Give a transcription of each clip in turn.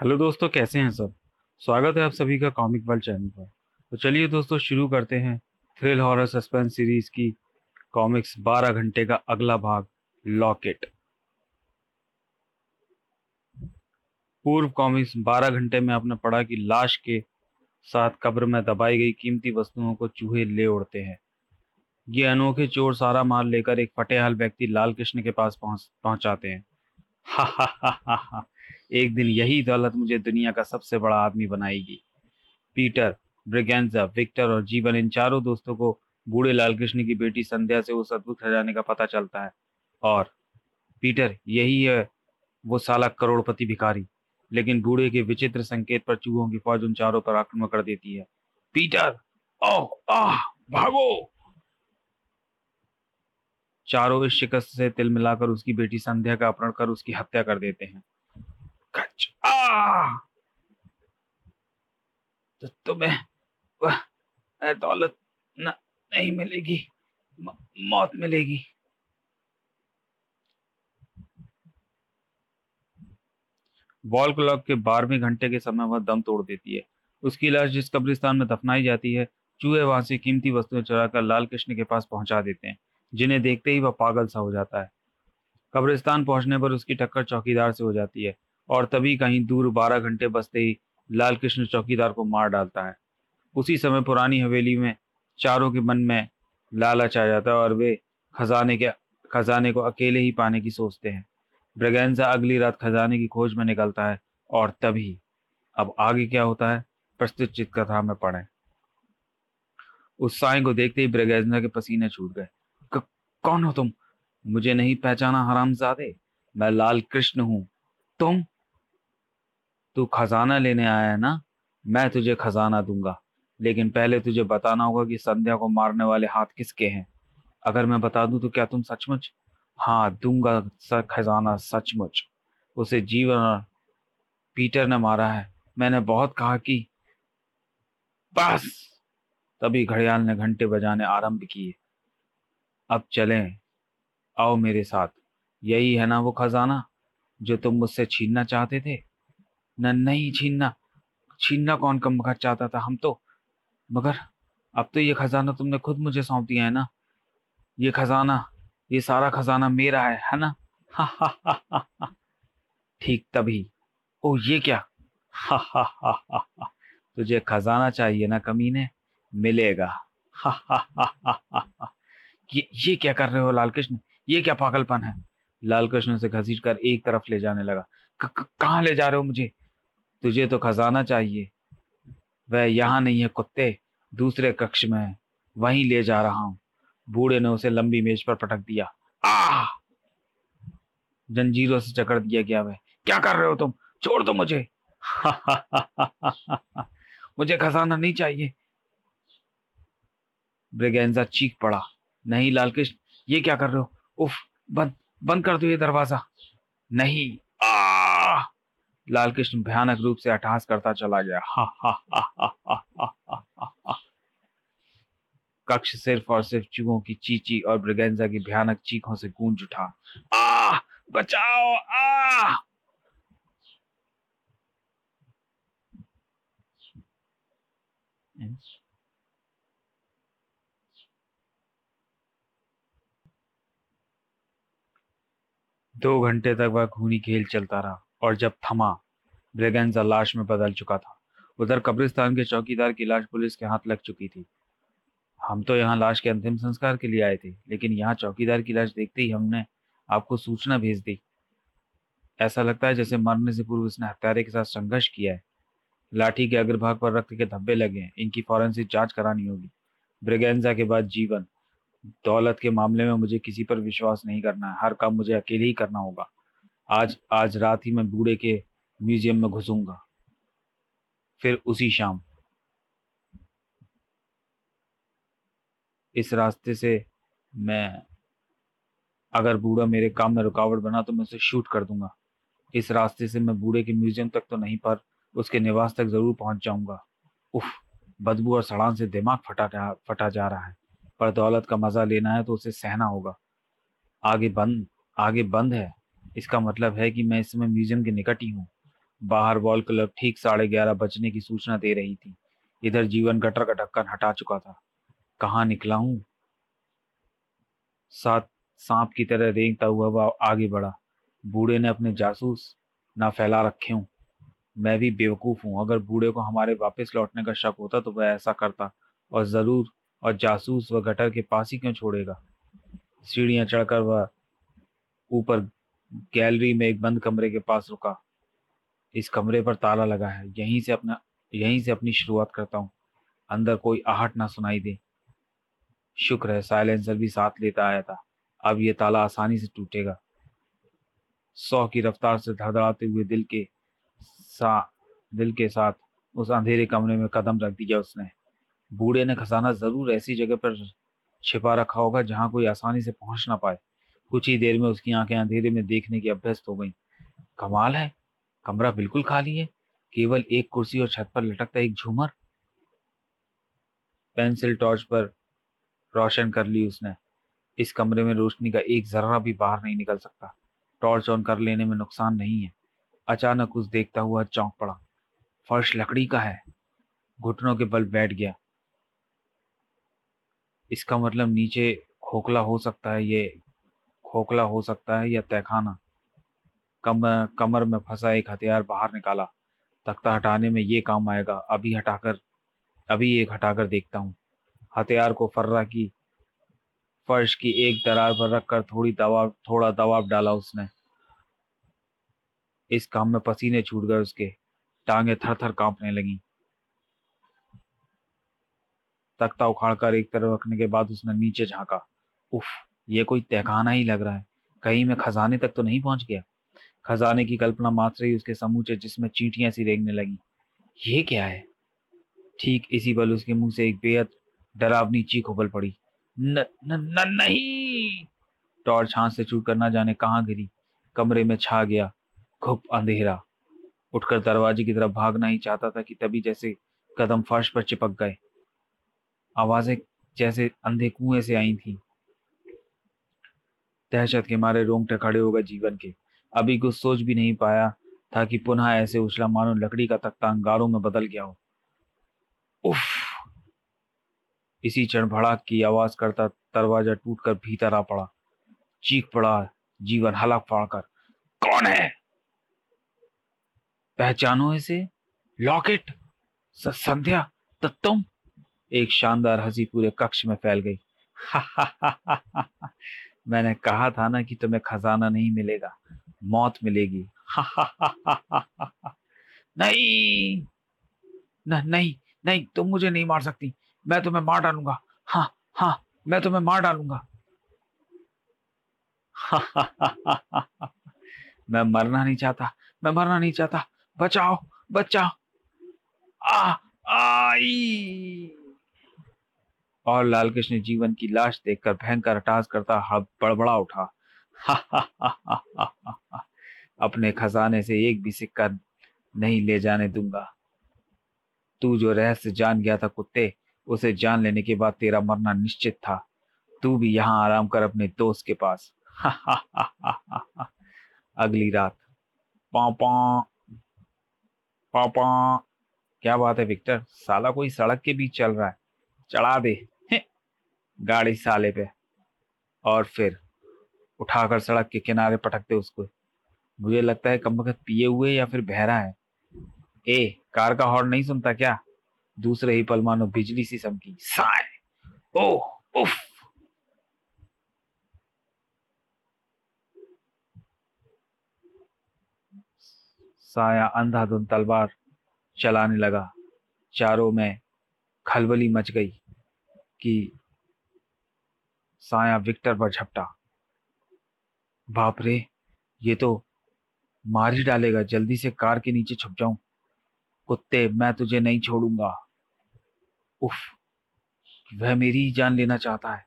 Hello दोस्तों, कैसे हैं सब? स्वागत है आप सभी का कॉमिक वर्ल्ड चैनल पर। तो चलिए दोस्तों, शुरू करते हैं। थ्रिल हॉरर सस्पेंस सीरीज़ की कॉमिक्स 12 घंटे का अगला भाग लॉकेट पूर्व कॉमिक्स 12 घंटे में आपने पढ़ा कि लाश के साथ कब्र में दबाई गई कीमती वस्तुओं को चूहे ले उड़ते हैं। ये अनोखे चोर सारा माल लेकर एक फटेहाल व्यक्ति लाल कृष्ण के पास पहुँच, पहुंचाते हैं। हा हा हा हा हा। एक दिन यही दौलत मुझे दुनिया का सबसे बड़ा आदमी बनाएगी। पीटर, ब्रिगेंजा, विक्टर और जीवन, इन चारों दोस्तों को बूढ़े लाल कृष्ण की बेटी संध्या से उस अद्भुत खजाने का पता चलता है। और, पीटर, यही है वो साला करोड़पति भिखारी, लेकिन बूढ़े के विचित्र संकेत पर चूहों की फौज उन चारों पर आक्रमण कर देती है। पीटर ओह आह, भागो! चारों इस शिकस्त से तिल मिलाकर उसकी बेटी संध्या का अपहरण कर उसकी हत्या कर देते हैं। तो तुम्हें वह दौलत न, नहीं मिलेगी। मौत मिलेगी। वॉल क्लॉक के बारहवें घंटे के समय वह दम तोड़ देती है। उसकी लाश जिस कब्रिस्तान में दफनाई जाती है चूहे वहाँ से कीमती वस्तुएँ चुराकर लाल कृष्ण के पास पहुँचा देते हैं जिन्हें देखते ही वह पागल सा हो जाता है। कब्रिस्तान पहुँचने पर उसकी टक्कर चौकीदार से हो जाती है। और तभी कहीं दूर बारह घंटे बसते ही लाल कृष्ण चौकीदार को मार डालता है। उसी समय पुरानी हवेली में चारों के मन में लालच आ जाता है और वे खजाने के, खजाने को अकेले ही पाने की सोचते हैं। ब्रगेंजा अगली रात खजाने की खोज में निकलता है और तभी, अब आगे क्या होता है, प्रस्तुत चित्रकथा में पढ़े। उस साय को देखते ही ब्रगेंजा के पसीने छूट गए। कौन हो तुम? मुझे नहीं पहचाना हरामजादे। मैं लाल कृष्ण हूँ। तुम तू खजाना लेने आया है ना? मैं तुझे खजाना दूँगा। लेकिन पहले तुझे बताना होगा कि संध्या को मारने वाले हाथ किसके हैं। अगर मैं बता दूँ तो क्या तुम सचमुच? हाँ दूँगा सर खजाना सचमुच। उसे जीवन और पीटर ने मारा है। मैंने बहुत कहा कि बस! तभी घड़ियाल ने घंटे बजाने आरंभ किए। अब चलें। आओ मेरे साथ। यही है ना वो खजाना, जो तुम मुझसे छीनना चाहते थे? नहीं छीनना छीनना कौन कम वक्त चाहता था हम तो मगर अब तो ये खजाना तुमने खुद मुझे सौंप दिया है ना ये खजाना ये सारा खजाना मेरा है है ना हा हा हा हा ठीक तभी ओ ये क्या हा हा हा हा हा तुझे खजाना चाहिए ना कमीने मिलेगा हा हा हा हा हा ये ये क्या कर रहे हो लाल कृष्ण ये क्या पागलपन है लाल कृष्ण से घसीट कर एक तरफ़ ले जाने लगा कहाँ ले जा रहे हो मुझे तुझे तो खजाना चाहिए। वह यहाँ नहीं है कुत्ते, दूसरे कक्ष में है। वहीं ले जा रहा हूँ। बूढ़े ने उसे लंबी मेज पर पटक दिया। आ जंजीरों से चकड़ दिया गया वह। क्या कर रहे हो तुम? छोड़ दो मुझे। मुझे खजाना नहीं चाहिए। ब्रिगेंजा चीख पड़ा। नहीं, लालकृष्ण, ये क्या कर रहे हो? उफ, बंद बंद कर दो ये दरवाज़ा। नहीं। लालकृष्ण भयानक रूप से अटास करता चला गया। हा हा हा कक्ष सिर्फ़ और सिर्फ़ चूहों की चीची और ब्रिगेंजा की भयानक चीखों से गूंज उठा। आ, बचाओ, आ। दो घंटे तक वह खूनी खेल चलता रहा। और जब थमा ब्रेगेंजा लाश में बदल चुका था, उधर कब्रिस्तान के चौकीदार की लाश पुलिस के हाथ लग चुकी थी। हम तो यहाँ लाश के अंतिम संस्कार के लिए आए थे, लेकिन यहाँ चौकीदार की लाश देखते ही हमने आपको सूचना भेज दी। ऐसा लगता है जैसे मरने से पूर्व उसने हत्यारे के साथ संघर्ष किया है। लाठी के अग्रभाग पर रक्त के धब्बे लगे हैं, इनकी फॉरेंसिक जाँच करानी होगी। ब्रिगेंजा के बाद जीवन। दौलत के मामले में मुझे किसी पर विश्वास नहीं करना है, हर काम मुझे अकेले ही करना होगा। आज आज रात ही मैं बूढ़े के म्यूज़ियम में घुसूँगा। फिर उसी शाम। इस रास्ते से मैं, अगर बूढ़ा मेरे काम में रुकावट बना तो मैं उसे शूट कर दूँगा। इस रास्ते से मैं बूढ़े के म्यूज़ियम तक तो नहीं, पर उसके निवास तक ज़रूर पहुँच जाऊँगा। उफ, बदबू और सड़ान से दिमाग फटा फटा जा रहा है। पर दौलत का मज़ा लेना है तो उसे सहना होगा। आगे बंद आगे बंद है। इसका मतलब है कि मैं इस समय म्यूज़ियम के निकट ही। हूँ बाहर वॉल क्लब ठीक साढ़े ग्यारह बजने की सूचना दे रही थी। इधर जीवन गटर का ढक्कन हटा चुका था। कहाँ निकला हूँ? साथ सांप की तरह रेंगता हुआ वह आगे बढ़ा। बूढ़े ने अपने जासूस ना फैला रखे हूँ। मैं भी बेवकूफ़ हूँ। अगर बूढ़े को हमारे वापस लौटने का शक होता तो वह ऐसा करता और ज़रूर और जासूस वह गटर के पास ही क्यों छोड़ेगा? सीढ़ियाँ चढ़कर वह ऊपर गैलरी में एक बंद कमरे के पास रुका। इस कमरे पर ताला लगा है। यहीं से अपना, यहीं से अपनी शुरुआत करता हूँ। अंदर कोई आहट ना सुनाई दे। शुक्र है, साइलेंसर भी साथ लेता आया था। अब यह ताला आसानी से टूटेगा। सौ की रफ्तार से धड़धड़ाते हुए दिल के सा, दिल के साथ उस अंधेरे कमरे में कदम रख दिया उसने। बूढ़े ने खजाना ज़रूर ऐसी जगह पर छिपा रखा होगा जहाँ कोई आसानी से पहुँच ना पाए। कुछ ही देर में उसकी आँखें अंधेरे में देखने की अभ्यस्त हो गईं। कमाल है। कमरा बिल्कुल खाली है। केवल एक कुर्सी और छत पर लटकता एक झूमर। पेंसिल टॉर्च पर रोशन कर ली उसने। इस कमरे में रोशनी का एक जर्रा भी बाहर नहीं निकल सकता। टॉर्च ऑन कर लेने में नुकसान नहीं है। अचानक उस देखता हुआ चौंक पड़ा। फर्श लकड़ी का है। घुटनों के बल बैठ गया। इसका मतलब नीचे खोखला हो सकता है ये खोखला हो सकता है या तहखाना। कम, कमर में फंसा एक हथियार बाहर निकाला। तख्ता हटाने में ये काम आएगा। अभी हटाकर, अभी एक हटाकर देखता हूँ। हथियार को फर्रा की, फर्श की एक दरार पर रखकर थोड़ी दबाव, थोड़ा दबाव डाला उसने। इस काम में पसीने छूट गए उसके। टांगे थर थर कांपने लगी। तख्ता उखाड़कर एक तरफ़ रखने के बाद उसने नीचे झांका। उफ! ये कोई तहखाना ही लग रहा है। कहीं मैं खजाने तक तो नहीं पहुँच गया। खजाने की कल्पना मात्र ही उसके समूचे जिसमें चींटियाँ सी रेंगने लगी। ये क्या है? ठीक इसी पल उसके मुँह से एक बेहद डरावनी चीख उबल पड़ी। न, न, न, नहीं! टॉर्च हाथ से छूट कर न जाने कहाँ गिरी। कमरे में छा गया। घुप अंधेरा। उठकर दरवाजे की तरफ़ भागना ही चाहता था कि तभी जैसे कदम फर्श पर चिपक गए। आवाज़ें जैसे अंधे कुएँ से आई थी। दहशत के मारे रोंगटे खड़े हो गए जीवन के। अभी कुछ सोच भी नहीं पाया था कि पुनः ऐसे उछला मानो लकड़ी का तख्ता अंगारों में बदल गया हो। उफ। इसी क्षण भड़ाक की आवाज़ करता दरवाज़ा टूटकर भीतर आ पड़ा। चीख पड़ा, जीवन हलक फाड़कर। कौन है? पहचानो इसे। लॉकेट। संध्या। तुम एक शानदार हँसी पूरे कक्ष में फैल गई। मैंने कहा था ना कि तुम्हें खजाना नहीं मिलेगा, मौत मिलेगी। नहीं नहीं नहीं, तुम मुझे नहीं मार सकती। मैं तुम्हें मार डालूँगा। हाँ हाँ मैं तुम्हें मार डालूँगा। मैं मरना नहीं चाहता, मैं मरना नहीं चाहता। बचाओ बचाओ। आ, आई। और लालकृष्ण जीवन की लाश देखकर भयंकर हटास करता बड़बड़ा उठा। अपने खजाने से एक भी सिक्का नहीं ले जाने दूँगा। तू जो रहस्य जान गया था कुत्ते, उसे जान लेने के बाद तेरा मरना निश्चित था। तू भी यहाँ आराम कर अपने दोस्त के पास। अगली रात। पापा पापा क्या बात है, विक्टर। साला कोई सड़क के बीच चल रहा है। चढ़ा दे। गाड़ी साले पे और फिर उठाकर सड़क के किनारे पटकते उसको। मुझे लगता है कम वक्त पिए हुए या फिर बहरा है। ए, कार का हॉर्न नहीं सुनता क्या? दूसरे ही पल मानो बिजली सी समकी। साय ओ उफ। साया अंधाधुंध तलवार चलाने लगा। चारों में खलबली मच गई कि साया विक्टर पर झपटा। बाप रे, ये तो मार ही डालेगा, जल्दी से कार के नीचे छुप जाऊँ। कुत्ते, मैं तुझे नहीं छोड़ूँगा। उफ, वह मेरी जान लेना चाहता है।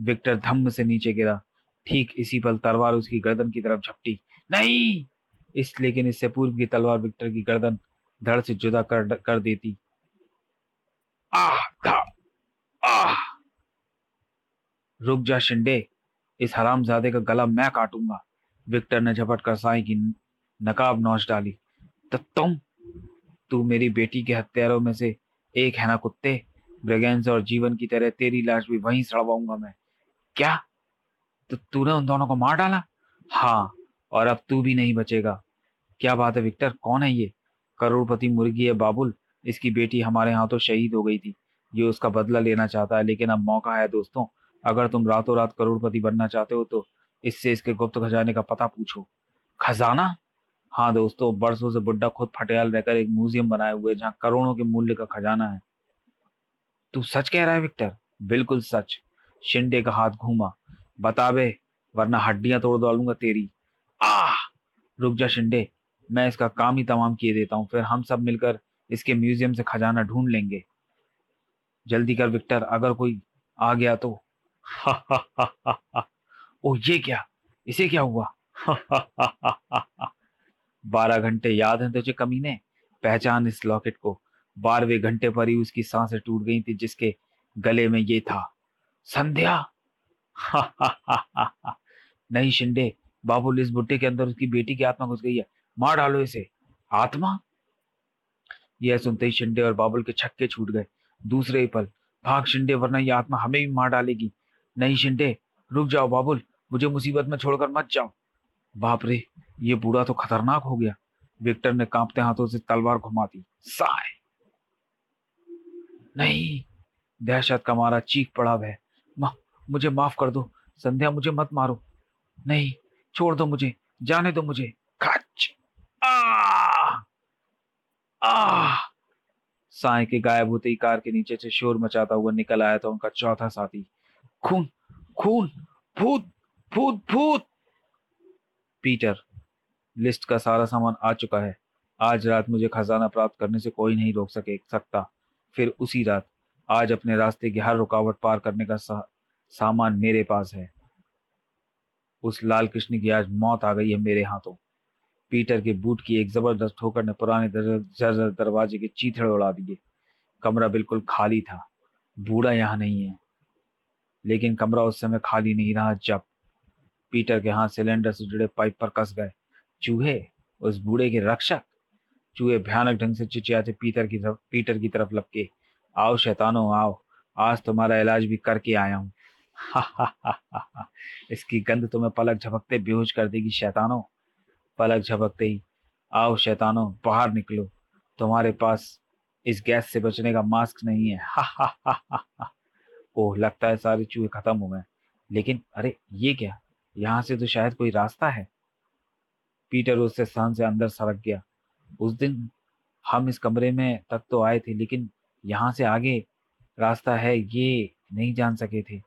विक्टर धम्म से नीचे गिरा। ठीक इसी पल तलवार उसकी गर्दन की तरफ़ झपटी। नहीं! इस, लेकिन इससे पूर्व की तलवार विक्टर की गर्दन धड़ से जुदा कर कर देती। आह रुक जा शिंडे इस हरामजादे का गला मैं काटूँगा। विक्टर ने झपट कर साई की नकाब नौच डाली। तो तुम तू मेरी बेटी के हत्यारों में से एक है ना कुत्ते। ब्रिगेंस और जीवन की तरह तेरी लाश भी वहीं सड़वाऊँगा मैं। क्या? तो तूने उन दोनों को मार डाला? हाँ और अब तू भी नहीं बचेगा। क्या बात है विक्टर? कौन है ये? करोड़पति मुर्गी है बाबुल। इसकी बेटी हमारे यहाँ तो शहीद हो गई थी। ये उसका बदला लेना चाहता है, लेकिन अब मौका है दोस्तों। अगर तुम रातों रात करोड़पति बनना चाहते हो तो इससे इसके गुप्त खजाने का पता पूछो। खजाना? हाँ दोस्तों, बरसों से बुड्ढा खुद फटियाल रहकर एक म्यूज़ियम बनाए हुए, जहाँ करोड़ों के मूल्य का खजाना है। तू सच कह रहा है, विक्टर? बिल्कुल सच। शिंडे का हाथ घूमा। बता बे, वरना हड्डियाँ तोड़ डालूँगा तेरी। आह! रुक जा शिंडे मैं इसका काम ही तमाम किए देता हूँ, फिर हम सब मिलकर इसके म्यूज़ियम से खजाना ढूंढ लेंगे। जल्दी कर, विक्टर, अगर कोई आ गया तो। ओ, ये क्या? इसे क्या हुआ? बारह घंटे याद है तुझे कमीने? पहचान इस लॉकेट को। बारहवें घंटे पर ही उसकी साँसें टूट गई थी जिसके गले में ये था। संध्या! नहीं शिंदे बाबुल इस बुट्टे के अंदर उसकी बेटी की आत्मा घुस गई है। मार डालो इसे। आत्मा? यह सुनते ही शिंदे और बाबुल के छक्के छूट गए। दूसरे ही पल, भाग शिंदे, वरना यह आत्मा हमें भी मार डालेगी। नहीं शिंदे रुक जाओ बाबुल मुझे मुसीबत में छोड़कर मत जाओ। बाप रे ये बूढ़ा तो खतरनाक हो गया। विक्टर ने कांपते हाथों से तलवार घुमा दी। साय। नहीं दहशत का मारा चीख पड़ा वह मा, मुझे माफ़ कर दो संध्या मुझे मत मारो। नहीं छोड़ दो मुझे जाने दो मुझे। खच। आ। आ। साय के गायब होते ही कार के नीचे से शोर मचाता हुआ निकल आया था उनका चौथा साथी। खून खून भूत भूत भूत। पीटर लिस्ट का सारा सामान आ चुका है। आज रात मुझे खजाना प्राप्त करने से कोई नहीं रोक सके सकता। फिर उसी रात आज अपने रास्ते की हर रुकावट पार करने का सा, सामान मेरे पास है। उस लाल कृष्ण की आज मौत आ गई है मेरे हाथों। पीटर के बूट की एक ज़बरदस्त ठोकर ने पुराने दरवाजे के चीथड़े उड़ा दिए। कमरा बिल्कुल खाली था। बूढ़ा यहाँ नहीं है। लेकिन कमरा उस समय खाली नहीं रहा जब पीटर के हाथ सिलेंडर से जुड़े पाइप पर कस गए। चूहे, उस बूढ़े के रक्षक। चूहे भयानक ढंग से चिचियाते पीटर की तरफ़ पीटर की तरफ़ लपके। आओ शैतानो, आओ। आज तुम्हारा इलाज भी करके आया हूँ। इसकी गंध तुम्हें पलक झपकते बेहोश कर देगी शैतानो। पलक झपकते ही, आओ शैतानो, बाहर निकलो। तुम्हारे पास इस गैस से बचने का मास्क नहीं है। ओह, लगता है सारे चूहे खत्म हो गए लेकिन, अरे, ये क्या? यहाँ से तो शायद कोई रास्ता है। पीटर उससे सहन से अंदर सड़क गया। उस दिन हम इस कमरे में तक तो आए थे, लेकिन यहाँ से आगे रास्ता है, ये नहीं जान सके थे।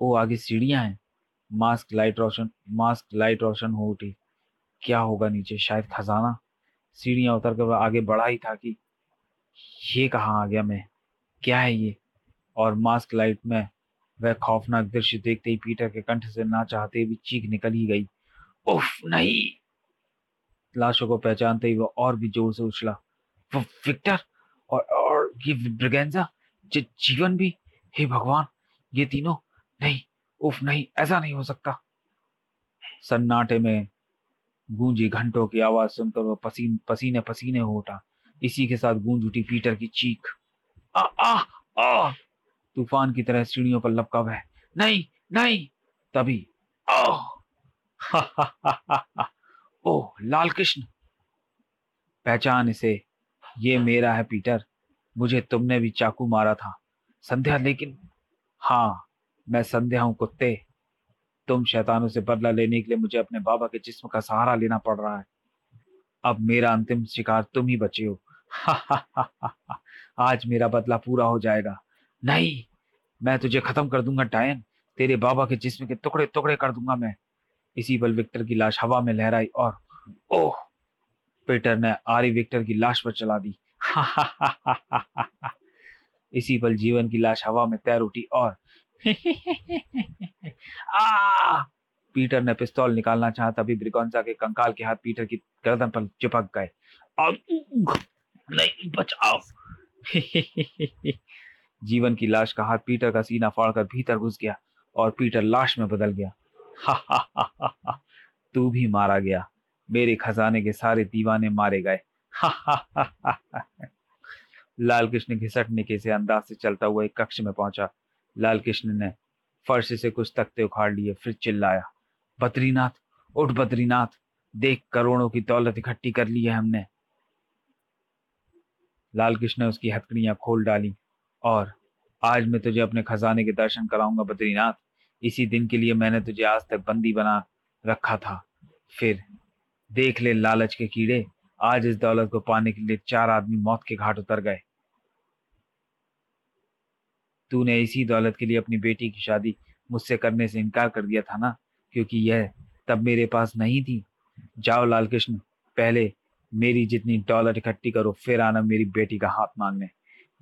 वो आगे सीढ़ियाँ हैं। मास्क, लाइट रोशन, मास्क, लाइट रोशन हो उठी। क्या होगा नीचे? शायद खजाना। सीढ़ियाँ उतर कर आगे बढ़ा ही था कि ये कहाँ आ गया मैं? क्या है ये? और मास्क लाइट में वह खौफनाक दृश्य देखते ही पीटर के कंठ से ना चाहते भी चीख निकल ही गई। उफ, नहीं। लाशों को पहचानते ही वह और भी ज़ोर से उछला। वो विक्टर और और ये ब्रिगेंजा जीवन भी? हे भगवान, ये तीनों? नहीं, उफ, नहीं, ऐसा नहीं हो सकता। सन्नाटे में गूंजी घंटों की आवाज़ सुनकर वह पसीन, पसीने पसीने हो उठा। इसी के साथ गूंज उठी पीटर की चीख। आ आ आ। तूफ़ान की तरह सीढ़ियों पर लपका वह, नहीं नहीं! तभी, ओह! ओह, लाल कृष्ण! पहचान इसे, ये मेरा है पीटर। मुझे तुमने भी चाकू मारा था। संध्या, लेकिन हाँ मैं संध्या हूँ, कुत्ते। तुम शैतानों से बदला लेने के लिए मुझे अपने बाबा के जिस्म का सहारा लेना पड़ रहा है। अब मेरा अंतिम शिकार तुम ही बचे हो। आज मेरा बदला पूरा हो जाएगा। नहीं, मैं तुझे खत्म कर दूँगा डायन तेरे बाबा के जिस्म के टुकड़े टुकड़े कर दूँगा मैं। इसी पल विक्टर की लाश हवा में लहराई और, ओह, पीटर ने आरी विक्टर की लाश पर चला दी। इसी पल जीवन की लाश हवा में तैर उठी और, आ! पीटर ने पिस्तौल निकालना चाहा, तभी ब्रिगोंजा के कंकाल के हाथ पीटर की गर्दन पर चिपक गए। नहीं, बचाओ। जीवन की लाश का हाथ पीटर का सीना फाड़कर भीतर घुस गया और पीटर लाश में बदल गया। तू भी मारा गया। मेरे खजाने के सारे दीवाने मारे गए। लाल कृष्ण घिसटने के से अंदाज से चलता हुआ एक कक्ष में पहुँचा। लाल कृष्ण ने फर्श से कुछ तख्ते उखाड़ लिए, फिर चिल्लाया, बद्रीनाथ, उठ बद्रीनाथ, देख करोड़ों की दौलत इकट्ठी कर ली है हमने। लाल कृष्ण ने उसकी हथकड़ियाँ खोल डाली। और आज मैं तुझे अपने खजाने के दर्शन कराऊँगा बद्रीनाथ। इसी दिन के लिए मैंने तुझे आज तक बंदी बना रखा था। फिर देख ले लालच के कीड़े, आज इस दौलत को पाने के लिए चार आदमी मौत के घाट उतर गए। तूने इसी दौलत के लिए अपनी बेटी की शादी मुझसे करने से इनकार कर दिया था ना? क्योंकि यह तब मेरे पास नहीं थी। जाओ लाल कृष्ण पहले मेरी जितनी डॉलर इकट्ठी करो, फिर आना मेरी बेटी का हाथ मांगने।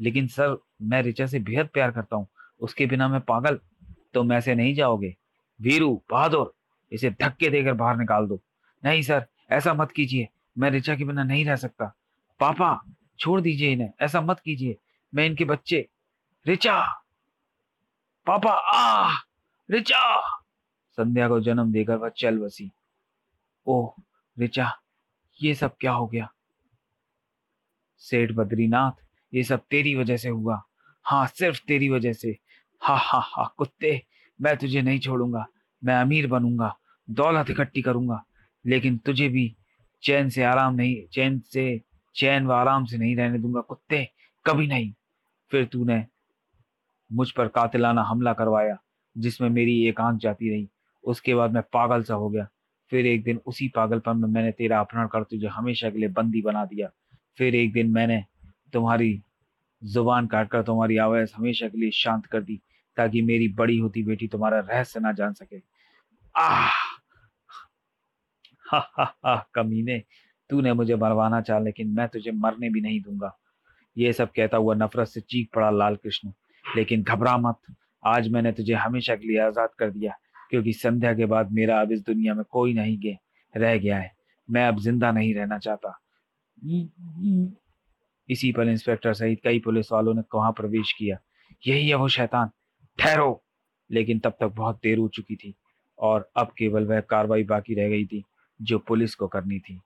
लेकिन सर, मैं रिचा से बेहद प्यार करता हूँ। उसके बिना मैं पागल तुम ऐसे नहीं जाओगे। वीरू, बहादुर, इसे धक्के देकर बाहर निकाल दो। नहीं सर, ऐसा मत कीजिए। मैं रिचा के बिना नहीं रह सकता। पापा, छोड़ दीजिए इन्हें। ऐसा मत कीजिए। मैं इनके बच्चे। रिचा! पापा आ रिचा! संध्या को जन्म देकर वह चल बसी। ओह, रिचा, ये सब क्या हो गया? सेठ बद्रीनाथ ये सब तेरी वजह से हुआ। हाँ सिर्फ़ तेरी वजह से। हा हा हा, कुत्ते, मैं तुझे नहीं छोड़ूँगा। मैं अमीर बनूँगा, दौलत इकट्ठी करूँगा। लेकिन तुझे भी चैन से आराम नहीं, चैन से, चैन व आराम से नहीं रहने दूँगा, कुत्ते। कभी नहीं। फिर तूने मुझ पर कातिलाना हमला करवाया, जिसमें मेरी एक आँख जाती रही। उसके बाद मैं पागल सा हो गया। फिर एक दिन उसी पागलपन में मैंने तेरा अपहरण कर तुझे हमेशा के लिए बंदी बना दिया। फिर एक दिन मैंने तुम्हारी ज़ुबान काट कर तुम्हारी आवाज़ हमेशा के लिए शांत कर दी, ताकि मेरी बड़ी होती बेटी तुम्हारा रहस्य ना जान सके। आह! हा हा हा, कमीने, तूने मुझे मरवाना चाह, लेकिन मैं तुझे मरने भी नहीं दूँगा। ये सब कहता हुआ नफरत से चीख पड़ा लाल कृष्ण। लेकिन घबरा मत, आज मैंने तुझे हमेशा के लिए आज़ाद कर दिया, क्योंकि संध्या के बाद मेरा अब इस दुनिया में कोई नहीं गे, रह गया है। मैं अब ज़िंदा नहीं रहना चाहता। इसी पर इंस्पेक्टर सहित कई पुलिस वालों ने वहाँ प्रवेश किया। यही है वो शैतान। ठहरो। लेकिन तब तक बहुत देर हो चुकी थी और अब केवल वह कार्रवाई बाकी रह गई थी जो पुलिस को करनी थी।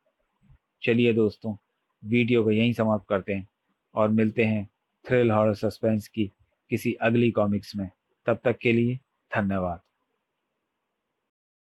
चलिए दोस्तों, वीडियो को यहीं समाप्त करते हैं और मिलते हैं थ्रिल हॉरर सस्पेंस की किसी अगली कॉमिक्स में। तब तक के लिए धन्यवाद।